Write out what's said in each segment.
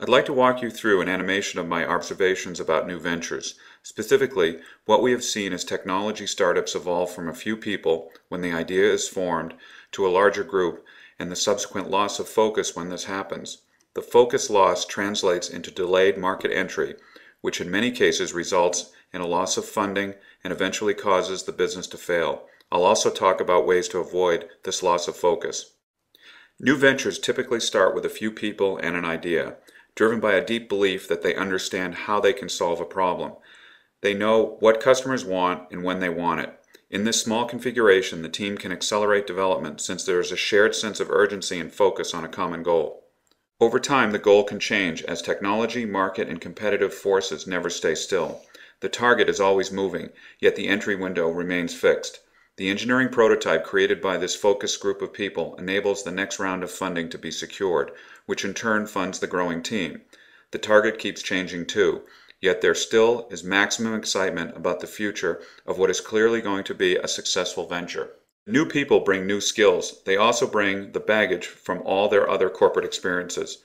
I'd like to walk you through an animation of my observations about new ventures. Specifically, what we have seen as technology startups evolve from a few people when the idea is formed to a larger group and the subsequent loss of focus when this happens. The focus loss translates into delayed market entry, which in many cases results in a loss of funding and eventually causes the business to fail. I'll also talk about ways to avoid this loss of focus. New ventures typically start with a few people and an idea, driven by a deep belief that they understand how they can solve a problem. They know what customers want and when they want it. In this small configuration, the team can accelerate development since there is a shared sense of urgency and focus on a common goal. Over time, the goal can change as technology, market, and competitive forces never stay still. The target is always moving, yet the entry window remains fixed. The engineering prototype created by this focused group of people enables the next round of funding to be secured, which in turn funds the growing team. The target keeps changing too, yet there still is maximum excitement about the future of what is clearly going to be a successful venture. New people bring new skills. They also bring the baggage from all their other corporate experiences.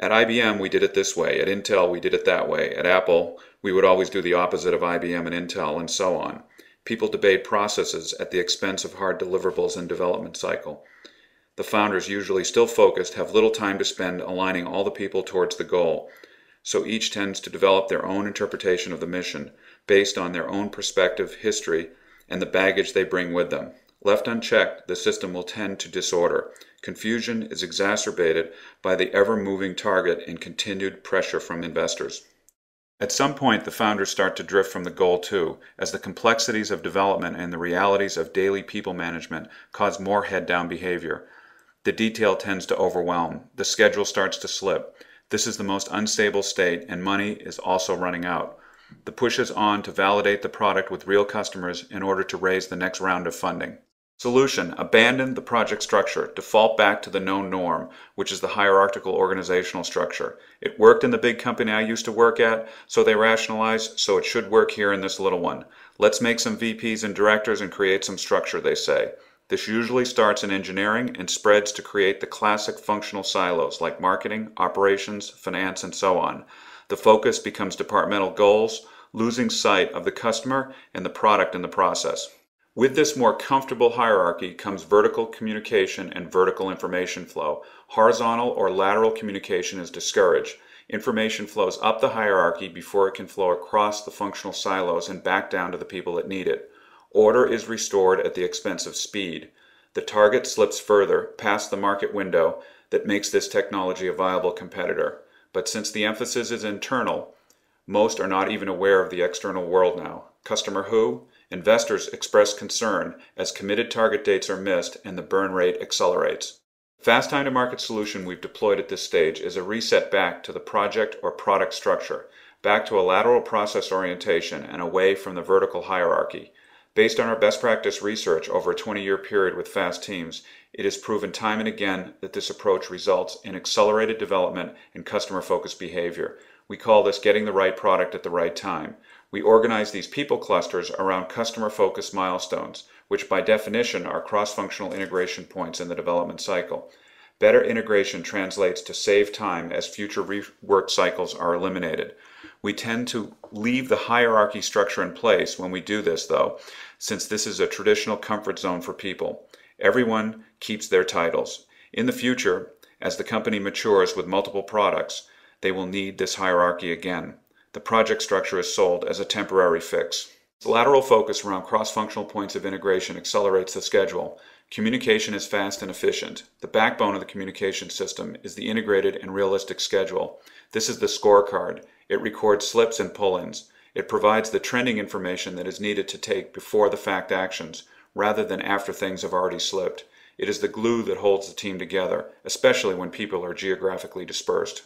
At IBM, we did it this way. At Intel, we did it that way. At Apple, we would always do the opposite of IBM and Intel, and so on. People debate processes at the expense of hard deliverables and development cycle. The founders, usually still focused, have little time to spend aligning all the people towards the goal, so each tends to develop their own interpretation of the mission, based on their own perspective, history, and the baggage they bring with them. Left unchecked, the system will tend to disorder. Confusion is exacerbated by the ever moving target and continued pressure from investors. At some point, the founders start to drift from the goal too, as the complexities of development and the realities of daily people management cause more head down behavior. The detail tends to overwhelm. The schedule starts to slip. This is the most unstable state, and money is also running out. The push is on to validate the product with real customers in order to raise the next round of funding. Solution Abandon the project structure. Default back to the known norm, which is the hierarchical organizational structure. It worked in the big company I used to work at, so they rationalized, so it should work here in this little one. Let's make some VPs and directors and create some structure, they say. This usually starts in engineering and spreads to create the classic functional silos like marketing, operations, finance, and so on. The focus becomes departmental goals, losing sight of the customer and the product in the process. With this more comfortable hierarchy comes vertical communication and vertical information flow. Horizontal or lateral communication is discouraged. Information flows up the hierarchy before it can flow across the functional silos and back down to the people that need it. Order is restored at the expense of speed. The target slips further, past the market window, that makes this technology a viable competitor. But since the emphasis is internal, most are not even aware of the external world now. Customer who? Investors express concern as committed target dates are missed and the burn rate accelerates. Fast time to market solution we've deployed at this stage is a reset back to the project or product structure, back to a lateral process orientation and away from the vertical hierarchy. Based on our best practice research over a 20 year period with fast teams, it has proven time and again that this approach results in accelerated development and customer focused behavior. We call this getting the right product at the right time. We organize these people clusters around customer-focused milestones, which by definition are cross-functional integration points in the development cycle. Better integration translates to save time as future rework cycles are eliminated. We tend to leave the hierarchy structure in place when we do this, though, since this is a traditional comfort zone for people. Everyone keeps their titles. In the future, as the company matures with multiple products, they will need this hierarchy again the project structure is sold as a temporary fix. The lateral focus around cross-functional points of integration accelerates the schedule. Communication is fast and efficient. The backbone of the communication system is the integrated and realistic schedule. This is the scorecard. It records slips and pull-ins. It provides the trending information that is needed to take before the fact actions, rather than after things have already slipped. It is the glue that holds the team together, especially when people are geographically dispersed.